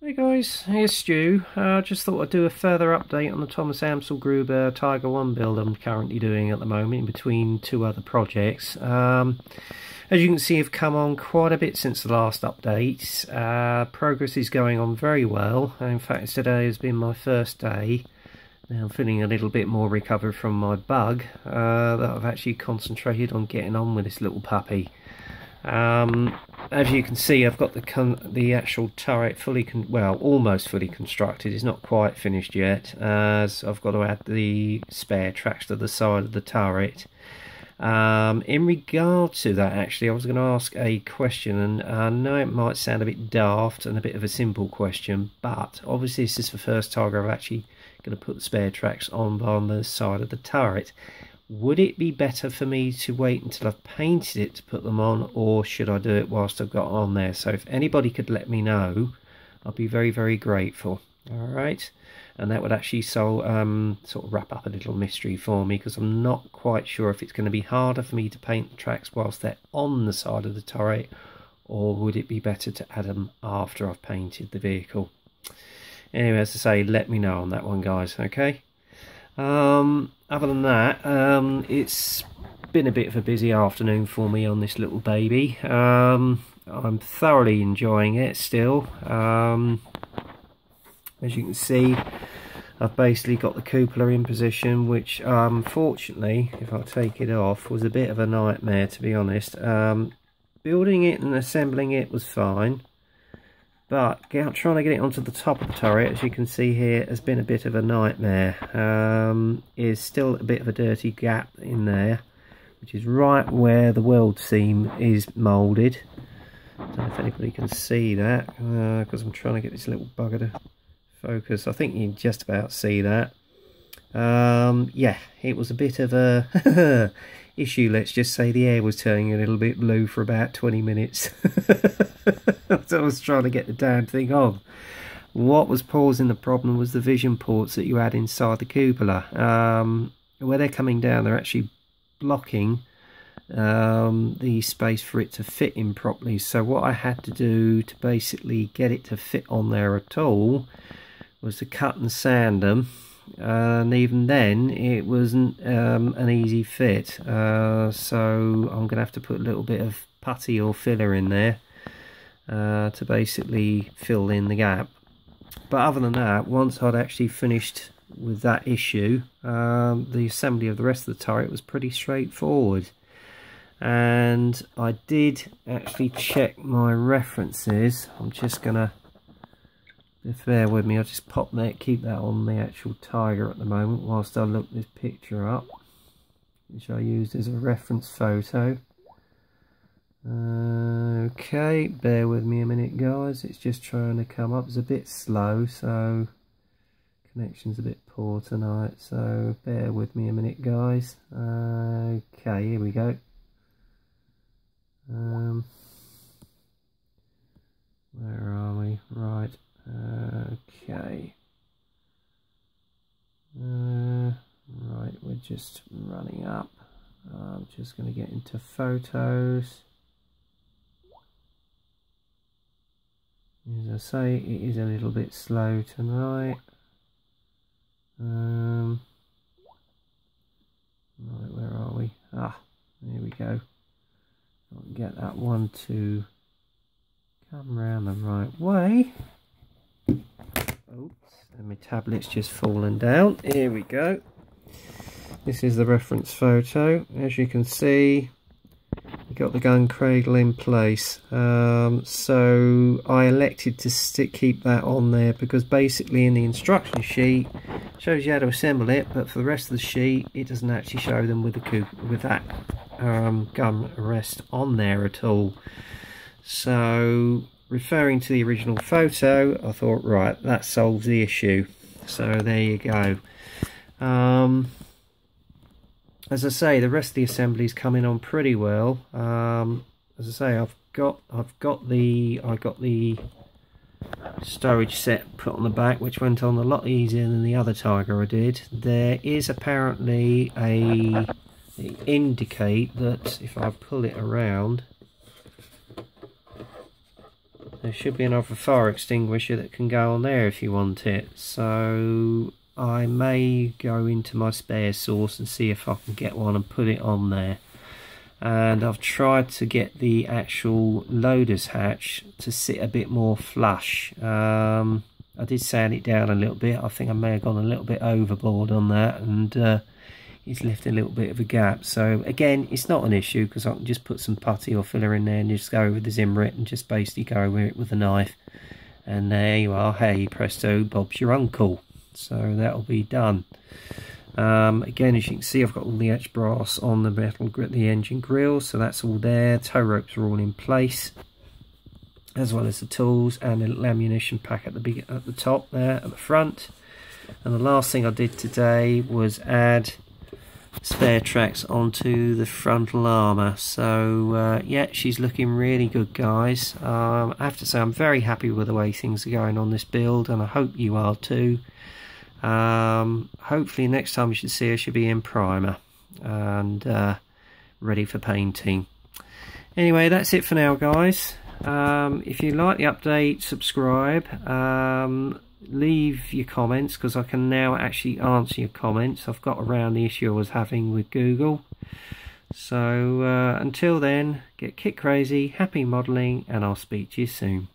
Hey guys, here's Stu. I uh, just thought I'd do a further update on the Thomas Amselgruber Tiger 1 build I'm currently doing at the moment in between two other projects. Um, as you can see, I've come on quite a bit since the last update. Uh, progress is going on very well. In fact, today has been my first day. Now I'm feeling a little bit more recovered from my bug uh, that I've actually concentrated on getting on with this little puppy. Um, as you can see, I've got the the actual turret fully, well, almost fully constructed. It's not quite finished yet, as I've got to add the spare tracks to the side of the turret. Um, in regard to that, actually, I was going to ask a question, and I know it might sound a bit daft and a bit of a simple question, but obviously this is the first time I've actually going to put the spare tracks on on the side of the turret. Would it be better for me to wait until I've painted it to put them on or should I do it whilst I've got on there? So if anybody could let me know, I'd be very, very grateful. All right. And that would actually so, um, sort of wrap up a little mystery for me because I'm not quite sure if it's going to be harder for me to paint the tracks whilst they're on the side of the turret or would it be better to add them after I've painted the vehicle? Anyway, as I say, let me know on that one, guys, okay? Um, other than that, um, it's been a bit of a busy afternoon for me on this little baby. Um, I'm thoroughly enjoying it still. Um, as you can see, I've basically got the cupola in position, which unfortunately, if I take it off, was a bit of a nightmare to be honest. Um, building it and assembling it was fine. But trying to get it onto the top of the turret, as you can see here, has been a bit of a nightmare. Um, is still a bit of a dirty gap in there, which is right where the weld seam is moulded. Don't know if anybody can see that, because uh, I'm trying to get this little bugger to focus. I think you can just about see that. Um, yeah, it was a bit of a issue. Let's just say the air was turning a little bit blue for about 20 minutes. I was trying to get the damn thing on. What was causing the problem was the vision ports that you had inside the cupola. Um, where they're coming down, they're actually blocking um, the space for it to fit in properly. So what I had to do to basically get it to fit on there at all was to cut and sand them and even then it wasn't um, an easy fit uh, so I'm gonna have to put a little bit of putty or filler in there uh, to basically fill in the gap. But other than that once I'd actually finished with that issue um, the assembly of the rest of the turret was pretty straightforward. And I did actually check my references. I'm just gonna just bear with me, I'll just pop that, keep that on the actual tiger at the moment whilst I look this picture up, which I used as a reference photo. Okay, bear with me a minute guys, it's just trying to come up, it's a bit slow, so connection's a bit poor tonight, so bear with me a minute guys. Okay, here we go. Um, where are we? Right. Okay. Uh, right, we're just running up. I'm just going to get into photos. As Say, it is a little bit slow tonight. Um, right, where are we? Ah, there we go. I'll get that one to come around the right way. Oops, and my tablet's just fallen down. Here we go. This is the reference photo. As you can see, got the gun cradle in place. Um, so I elected to stick, keep that on there because basically in the instruction sheet shows you how to assemble it, but for the rest of the sheet, it doesn't actually show them with the with that um, gun rest on there at all. So referring to the original photo, I thought, right, that solves the issue. So there you go. Um, as I say, the rest of the assembly is coming on pretty well. Um, as I say, I've got I've got the I got the storage set put on the back, which went on a lot easier than the other Tiger I did. There is apparently a indicate that if I pull it around there should be another fire extinguisher that can go on there if you want it so I may go into my spare source and see if I can get one and put it on there. And I've tried to get the actual loader's hatch to sit a bit more flush. Um, I did sand it down a little bit. I think I may have gone a little bit overboard on that and uh, it's left a little bit of a gap. So again it's not an issue because I can just put some putty or filler in there and just go over the Zimmerit and just basically go over it with a knife. And there you are. Hey presto Bob's your uncle so that'll be done. Um, again as you can see I've got all the etched brass on the metal the engine grill. So that's all there. Tow ropes are all in place as well as the tools and little ammunition pack at the big at the top there at the front. And the last thing I did today was add spare tracks onto the frontal armour so uh, yeah she's looking really good guys. Um, I have to say I'm very happy with the way things are going on this build and I hope you are too um, hopefully next time you should see her she'll be in primer and uh, ready for painting anyway that's it for now guys um, if you like the update subscribe um, leave your comments because I can now actually answer your comments. I've got around the issue I was having with Google. So uh, until then, get kit crazy, happy modelling, and I'll speak to you soon.